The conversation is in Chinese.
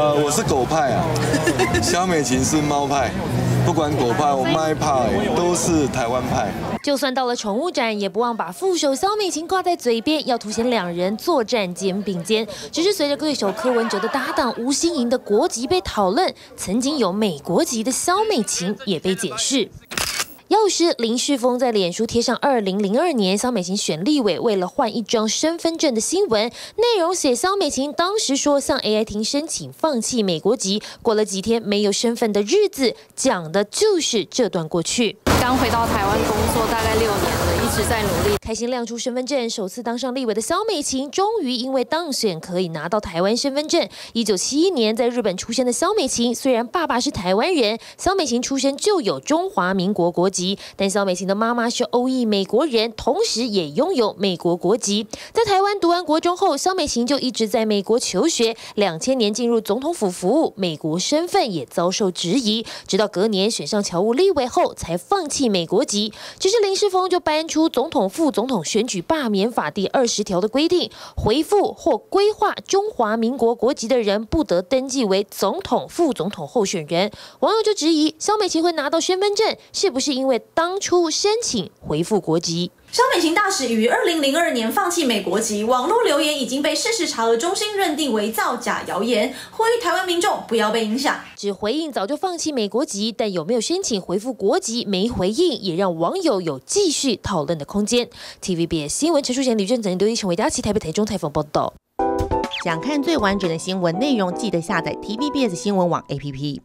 呃，我是狗派啊，肖美琴是猫派。不管狗派或猫派，都是台湾派。就算到了宠物展，也不忘把副手肖美琴挂在嘴边，要凸显两人作战肩并肩。只是随着对手柯文哲的搭档吴欣盈的国籍被讨论，曾经有美国籍的肖美琴也被解释。药师林世峰在脸书贴上二零零二年肖美琴选立委为了换一张身份证的新闻，内容写肖美琴当时说向 AI 厅申请放弃美国籍，过了几天没有身份的日子，讲的就是这段过去。刚回到台湾工作大概六年，直在努力。开心亮出身份证，首次当上立委的肖美琴，终于因为当选可以拿到台湾身份证。一九七一年在日本出生的肖美琴，虽然爸爸是台湾人，肖美琴出生就有中华民国国籍，但肖美琴的妈妈是欧裔美国人，同时也拥有美国国籍。在台湾读完国中后，肖美琴就一直在美国求学。两千年进入总统府服务，美国身份也遭受质疑，直到隔年选上侨务立委后，才放弃美国籍。只是林世峰就搬出总统副总统选举罢免法第二十条的规定，回复或规划中华民国国籍的人不得登记为总统、副总统候选人。网友就质疑，肖美琴会拿到身份证，是不是因为当初申请回复国籍？肖美琴大使于二零零二年放弃美国籍，网络留言已经被事实查核中心认定为造假谣言，呼吁台湾民众不要被影响。只回应早就放弃美国籍，但有没有申请回复国籍没回应，也让网友有继续讨论的空间。TVBS 新闻陈淑贤、李正整刘一成为佳琪台北台中采访报道。想看最完整的新闻内容，记得下载 TVBS 新闻网 APP。